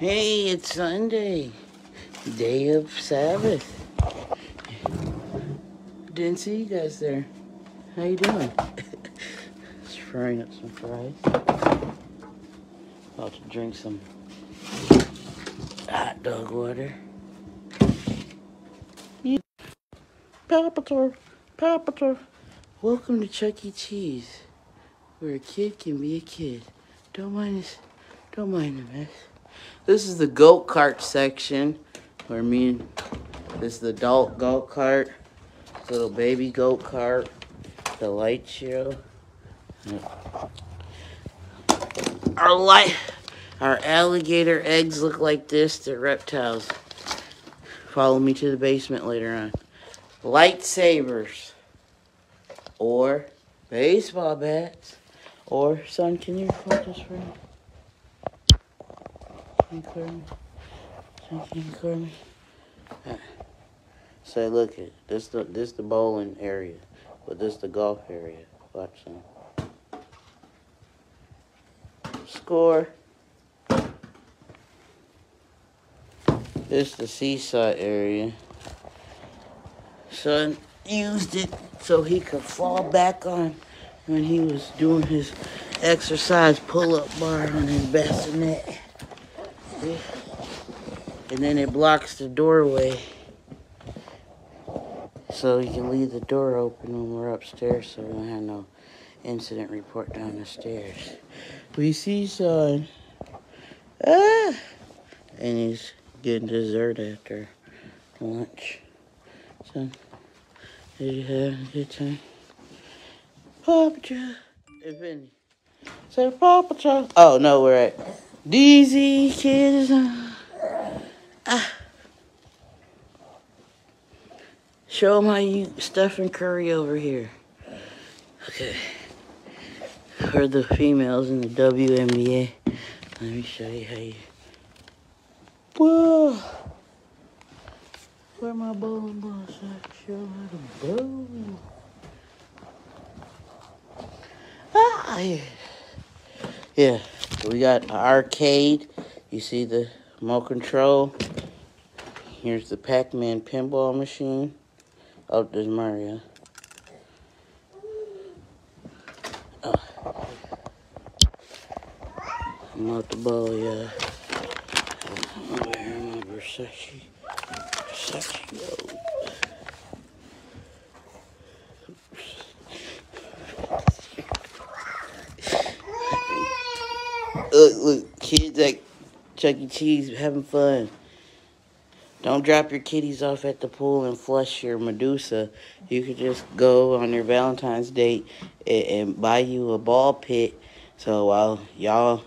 Hey, it's Sunday, day of Sabbath. Didn't see you guys there. How you doing? Just frying up some fries. About to drink some hot dog water. Papator, Papator. Welcome to Chuck E. Cheese, where a kid can be a kid. Don't mind this. Don't mind the mess. This is the go kart section, where me and this is the adult go kart, little baby go kart, the light show. Our light, our alligator eggs look like this. They're reptiles. Follow me to the basement later on. Lightsabers, or baseball bats, or son, can you record this for me? Can record me? Can you record me? Say, look it. This the this the bowling area, but this the golf area. Watch some. Score. This the seaside area. Son used it so he could fall back on when he was doing his exercise pull-up bar on his bassinet. See? And then it blocks the doorway so you can leave the door open when we're upstairs so we don't have no incident report down the stairs. We see son. Ah! And he's getting dessert after lunch. Son, did you have a good time? Papa Joe. If any. Say Papa Joe. Oh, no, we're at DZ Kids. Ah. Show them how you Curry over here. Okay. For the females in the WNBA. Let me show you how you. Whoa. Where my bowling balls at? Show how to bowl. Ah, yeah. Yeah, we got an arcade. You see the remote control. Here's the Pac-Man pinball machine. Oh, there's Mario. Oh. I'm out the ball, yeah. Over here, Versace. Versace robe. Look, look, kids at Chuck E. Cheese having fun. Don't drop your kitties off at the pool and flush your Medusa. You could just go on your Valentine's date and, and buy you a ball pit. So while y'all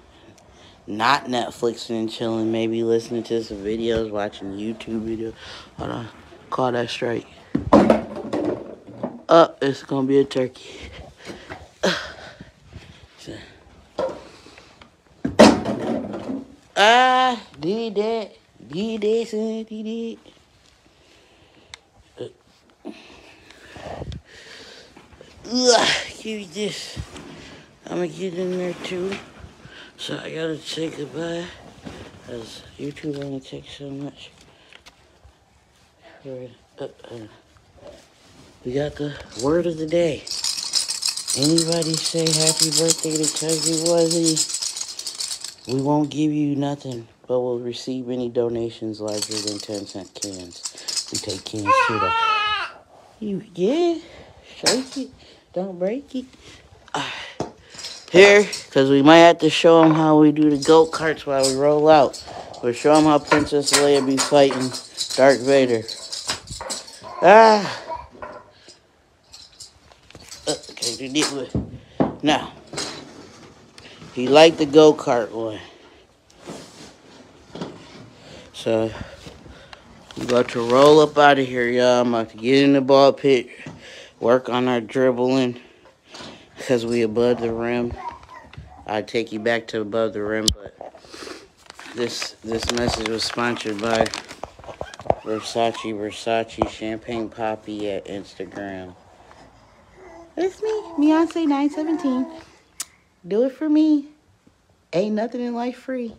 not Netflixing and chilling, maybe listening to some videos, watching YouTube videos. Hold on, call that straight. Up, oh, it's gonna be a turkey. Ah, did that. Did that, son. Did that. Ugh, give me this. I'm gonna get in there too. So I gotta say goodbye. As YouTube only takes so much. Uh, uh, we got the word of the day. Anybody say happy birthday to Cousin Wuzzy? We won't give you nothing, but we'll receive any donations larger than 10 cent cans. We take cans too, though. You, yeah, shake it. Don't break it. Uh, here, because we might have to show them how we do the go karts while we roll out. We'll show them how Princess Leia be fighting Darth Vader. Ah. Uh, okay, now. He liked the go-kart one. So, I'm about to roll up out of here, y'all. I'm about to get in the ball pit, work on our dribbling, because we above the rim. I'd take you back to above the rim, but this this message was sponsored by Versace Versace Champagne Poppy at Instagram. It's me, Beyonce 917. Do it for me. Ain't nothing in life free.